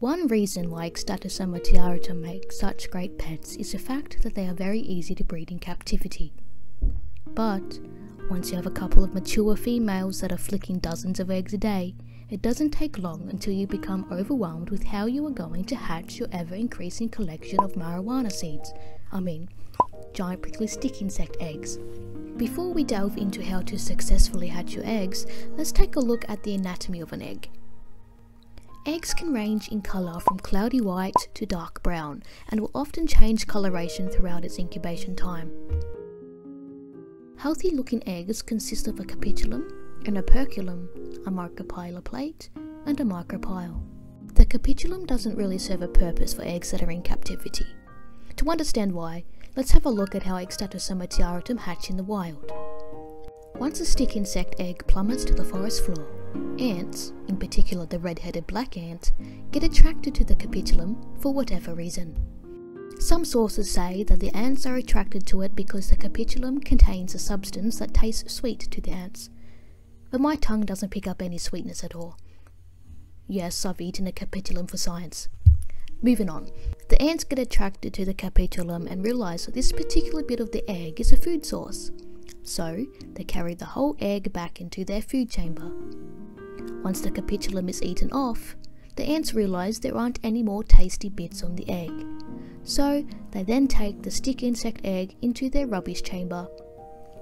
One reason why Extatosoma tiaratum make such great pets is the fact that they are very easy to breed in captivity. But once you have a couple of mature females that are flicking dozens of eggs a day, it doesn't take long until you become overwhelmed with how you are going to hatch your ever increasing collection of marijuana seeds. I mean, giant prickly stick insect eggs. Before we delve into how to successfully hatch your eggs, let's take a look at the anatomy of an egg. Eggs can range in colour from cloudy white to dark brown and will often change coloration throughout its incubation time. Healthy looking eggs consist of a capitulum, an operculum, a micropyle plate, and a micropyle. The capitulum doesn't really serve a purpose for eggs that are in captivity. To understand why, let's have a look at how Extatosoma tiaratum hatch in the wild. Once a stick insect egg plummets to the forest floor, ants, in particular the red-headed black ant, get attracted to the capitulum for whatever reason. Some sources say that the ants are attracted to it because the capitulum contains a substance that tastes sweet to the ants, but my tongue doesn't pick up any sweetness at all. Yes, I've eaten a capitulum for science. Moving on. The ants get attracted to the capitulum and realize that this particular bit of the egg is a food source. So, they carry the whole egg back into their food chamber. Once the capitulum is eaten off, the ants realize there aren't any more tasty bits on the egg. So, they then take the stick insect egg into their rubbish chamber.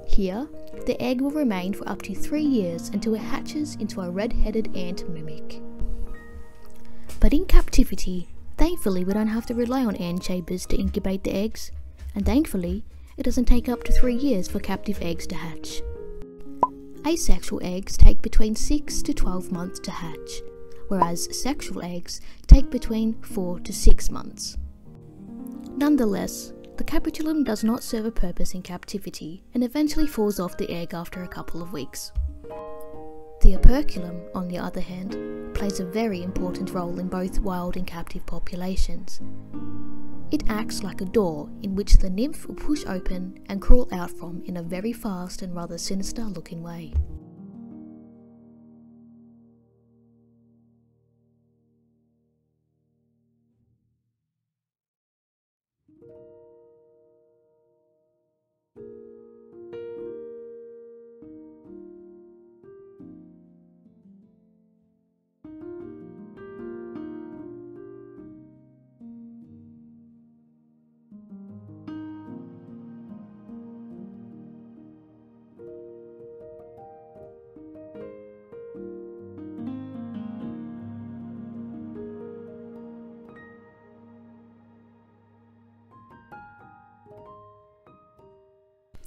Here, the egg will remain for up to three years until it hatches into a red-headed ant mimic. But in captivity, thankfully we don't have to rely on ant chambers to incubate the eggs, and thankfully it doesn't take up to 3 years for captive eggs to hatch. Asexual eggs take between 6 to 12 months to hatch, whereas sexual eggs take between 4 to 6 months. Nonetheless, the capitulum does not serve a purpose in captivity and eventually falls off the egg after a couple of weeks. The operculum, on the other hand, plays a very important role in both wild and captive populations. It acts like a door in which the nymph will push open and crawl out from in a very fast and rather sinister looking way.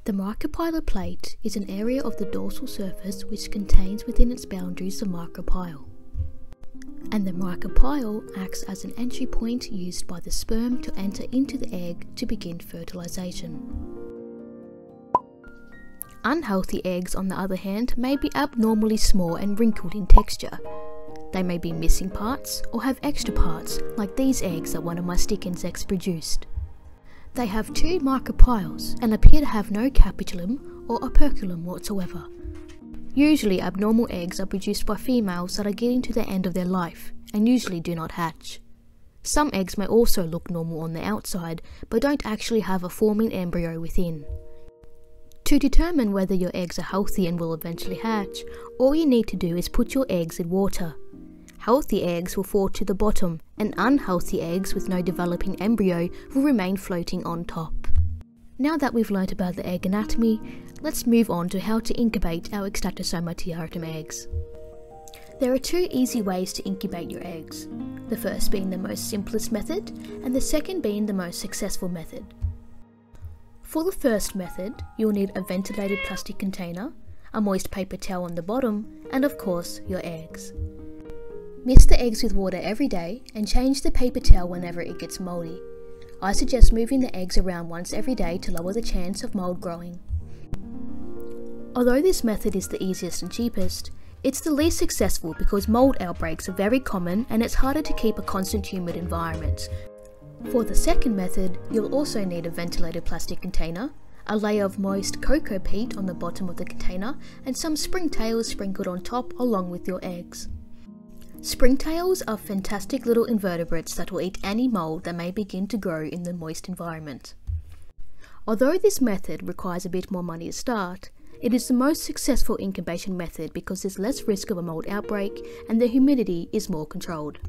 The micropylar plate is an area of the dorsal surface which contains within its boundaries the micropyle. And the micropyle acts as an entry point used by the sperm to enter into the egg to begin fertilization. Unhealthy eggs, on the other hand, may be abnormally small and wrinkled in texture. They may be missing parts or have extra parts, like these eggs that one of my stick insects produced. They have two micropyles and appear to have no capitulum or operculum whatsoever. Usually abnormal eggs are produced by females that are getting to the end of their life and usually do not hatch. Some eggs may also look normal on the outside but don't actually have a forming embryo within. To determine whether your eggs are healthy and will eventually hatch, all you need to do is put your eggs in water Healthy eggs will fall to the bottom, and unhealthy eggs with no developing embryo will remain floating on top. Now that we've learnt about the egg anatomy, let's move on to how to incubate our Extatosoma tiaratum eggs. There are two easy ways to incubate your eggs, the first being the most simplest method, and the second being the most successful method. For the first method, you'll need a ventilated plastic container, a moist paper towel on the bottom, and of course, your eggs. Mix the eggs with water every day and change the paper towel whenever it gets mouldy. I suggest moving the eggs around once every day to lower the chance of mould growing. Although this method is the easiest and cheapest, it's the least successful because mould outbreaks are very common and it's harder to keep a constant humid environment. For the second method, you'll also need a ventilated plastic container, a layer of moist cocoa peat on the bottom of the container, and some springtails sprinkled on top along with your eggs. Springtails are fantastic little invertebrates that will eat any mould that may begin to grow in the moist environment. Although this method requires a bit more money to start, it is the most successful incubation method because there's less risk of a mould outbreak and the humidity is more controlled.